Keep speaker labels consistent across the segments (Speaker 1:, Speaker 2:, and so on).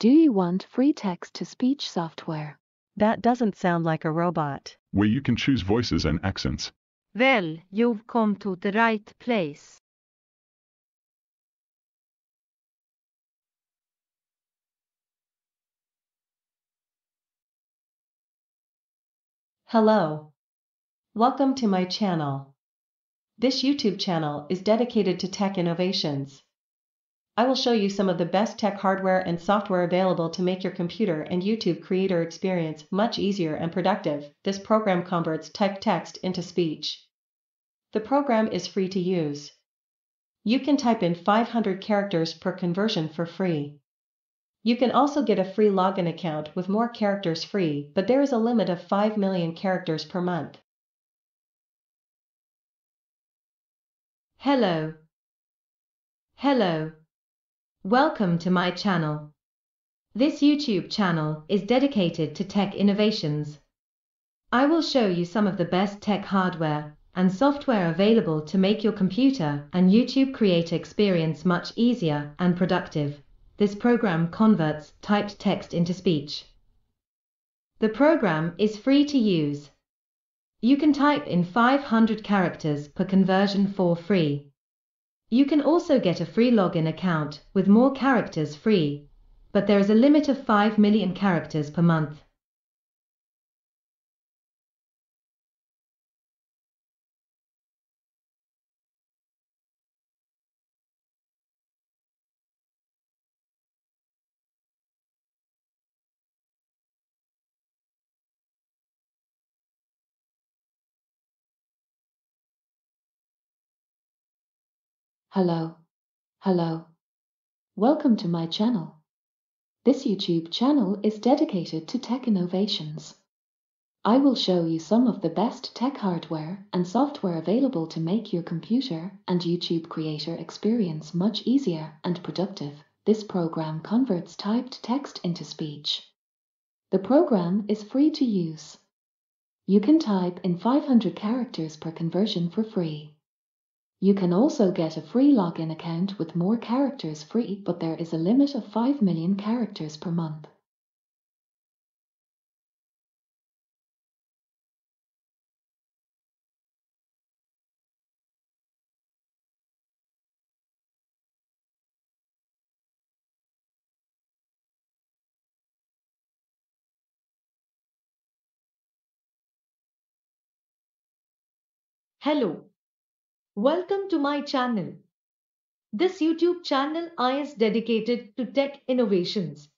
Speaker 1: Do you want free text to speech software?
Speaker 2: That doesn't sound like a robot.
Speaker 3: where you can choose voices and accents.
Speaker 4: Well, you've come to the right place.
Speaker 2: Hello. Welcome to my channel. This YouTube channel is dedicated to tech innovations. I will show you some of the best tech hardware and software available to make your computer and YouTube creator experience much easier and productive. This program converts typed text into speech. The program is free to use. You can type in 500 characters per conversion for free. You can also get a free login account with more characters free, but there is a limit of 5 million characters per month.
Speaker 4: Hello. Hello. Welcome to my channel. This YouTube channel is dedicated to tech innovations. I will show you some of the best tech hardware and software available to make your computer and YouTube creator experience much easier and productive. This program converts typed text into speech. The program is free to use. You can type in 500 characters per conversion for free. You can also get a free login account with more characters free, but there is a limit of 5 million characters per month.
Speaker 1: Hello. Hello. Welcome to my channel. This YouTube channel is dedicated to tech innovations. I will show you some of the best tech hardware and software available to make your computer and YouTube creator experience much easier and productive. This program converts typed text into speech. The program is free to use. You can type in 500 characters per conversion for free. You can also get a free login account with more characters free, but there is a limit of 5 million characters per month.
Speaker 5: Hello. Welcome to my channel. This YouTube channel is dedicated to tech innovations.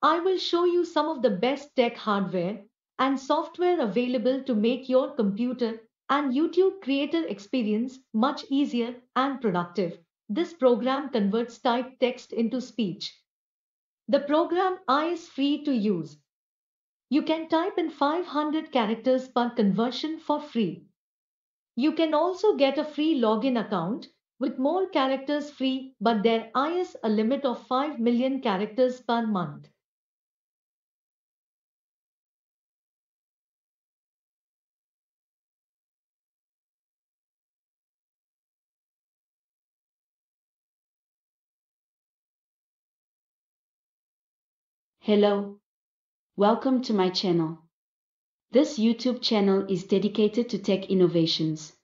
Speaker 5: I will show you some of the best tech hardware and software available to make your computer and YouTube creator experience much easier and productive. This program converts typed text into speech. The program is free to use. You can type in 500 characters per conversion for free. You can also get a free login account with more characters free, but there is a limit of 5 million characters per month.
Speaker 6: Hello. Welcome to my channel. This YouTube channel is dedicated to tech innovations.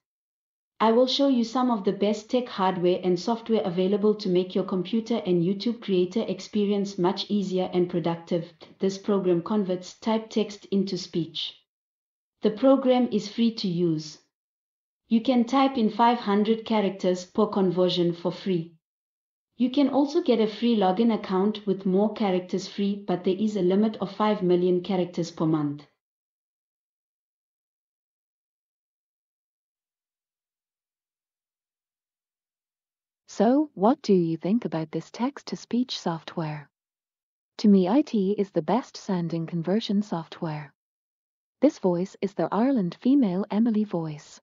Speaker 6: I will show you some of the best tech hardware and software available to make your computer and YouTube creator experience much easier and productive. This program converts typed text into speech. The program is free to use. You can type in 500 characters per conversion for free. You can also get a free login account with more characters free, but there is a limit of 5 million characters per month.
Speaker 1: So, what do you think about this text to speech software? To me, IT is the best sounding conversion software. This voice is the Ireland female Emily voice.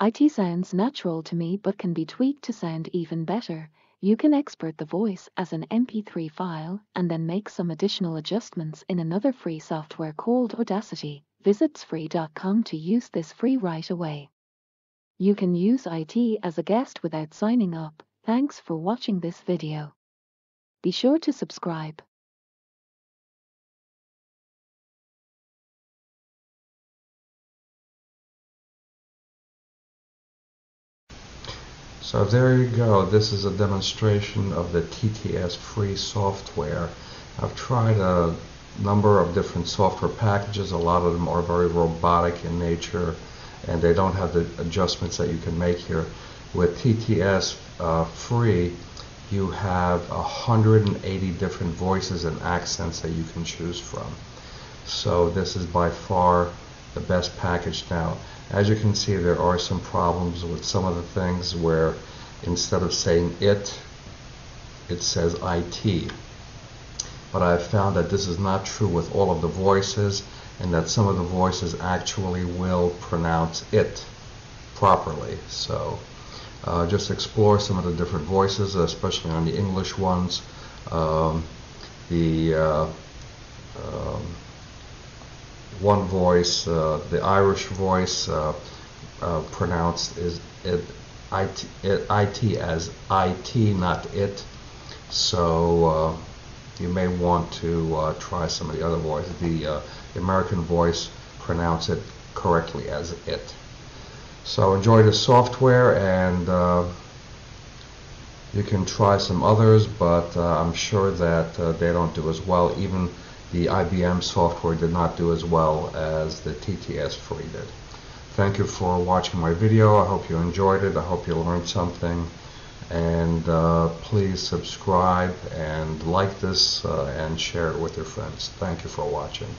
Speaker 1: IT sounds natural to me but can be tweaked to sound even better. You can export the voice as an MP3 file and then make some additional adjustments in another free software called Audacity. Visit free.com to use this free right away. You can use IT as a guest without signing up. Thanks for watching this video. Be sure to subscribe.
Speaker 7: So there you go. This is a demonstration of the TTS free software. I've tried a number of different software packages. A lot of them are very robotic in nature and they don't have the adjustments that you can make here. With TTS uh, free, you have 180 different voices and accents that you can choose from. So this is by far the best package now. As you can see, there are some problems with some of the things where instead of saying it, it says IT. But I've found that this is not true with all of the voices and that some of the voices actually will pronounce it properly. So uh, just explore some of the different voices, especially on the English ones. Um, the uh, um, one voice, uh, the Irish voice uh, uh, pronounced is it, it, it, it as it, not it. So uh, you may want to try some of the other voices. The American voice pronounce it correctly as it. So enjoy the software and uh, you can try some others, but uh, I'm sure that uh, they don't do as well. Even the IBM software did not do as well as the TTS Free did. Thank you for watching my video. I hope you enjoyed it. I hope you learned something. And uh, please subscribe and like this uh, and share it with your friends. Thank you for watching.